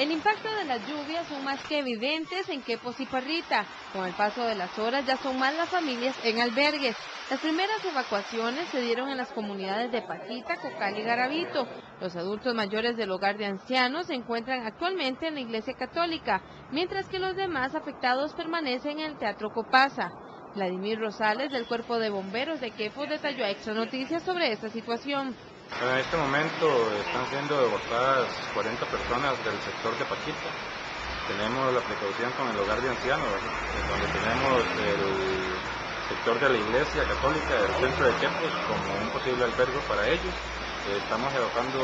El impacto de las lluvias son más que evidentes en Quepos y Parrita. Con el paso de las horas ya son más las familias en albergues. Las primeras evacuaciones se dieron en las comunidades de Paquita, Cocal y Garavito. Los adultos mayores del hogar de ancianos se encuentran actualmente en la iglesia católica, mientras que los demás afectados permanecen en el Teatro Copasa. Vladimir Rosales del Cuerpo de Bomberos de Quepos detalló a Extra Noticias sobre esta situación. En este momento están siendo deportadas 40 personas del sector de Paquita. Tenemos la precaución con el hogar de ancianos, donde tenemos el sector de la iglesia católica del centro de Quepos como un posible albergue para ellos. Estamos evacuando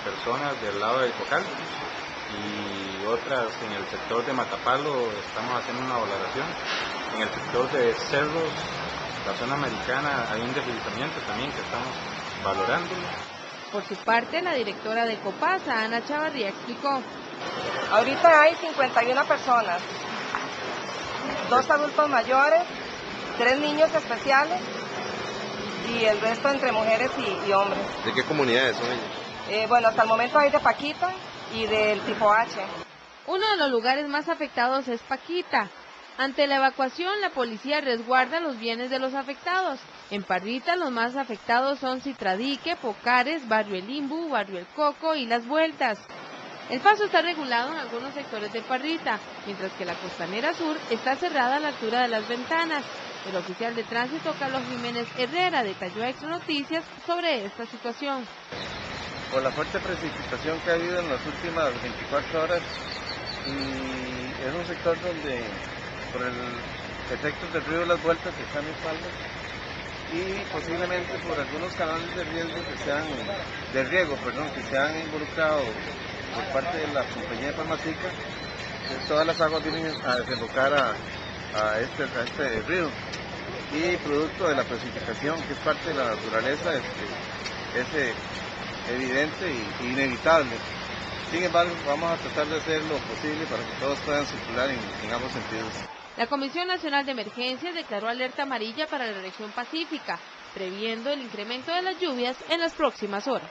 personas del lado del Cocal y otras en el sector de Matapalo estamos haciendo una valoración. En el sector de Cerros, la zona americana, hay un deslizamiento también que estamos valorándolo. Por su parte, la directora de Copasa, Ana Chavarría, explicó. Ahorita hay 51 personas, dos adultos mayores, tres niños especiales y el resto entre mujeres y, y hombres. ¿De qué comunidades son ellos? Eh, bueno, hasta el momento hay de Paquita y del tipo H. Uno de los lugares más afectados es Paquita. Ante la evacuación, la policía resguarda los bienes de los afectados. En Parrita, los más afectados son Citradique, Pocares, Barrio El Imbu, Barrio El Coco y Las Vueltas. El paso está regulado en algunos sectores de Parrita, mientras que la costanera sur está cerrada a la altura de las ventanas. El oficial de tránsito Carlos Jiménez Herrera detalló a Extra sobre esta situación. Por la fuerte precipitación que ha habido en las últimas 24 horas, es un sector donde por el efecto del río de las vueltas están espaldas y posiblemente por algunos canales de riesgo que se han, de riego, perdón, que se han involucrado por parte de la compañía de Farmacica, todas las aguas vienen a desembocar a, a, este, a este río y producto de la precipitación que es parte de la naturaleza este, es eh, evidente e inevitable. Sin embargo, vamos a tratar de hacer lo posible para que todos puedan circular en, en ambos sentidos. La Comisión Nacional de Emergencias declaró alerta amarilla para la región pacífica, previendo el incremento de las lluvias en las próximas horas.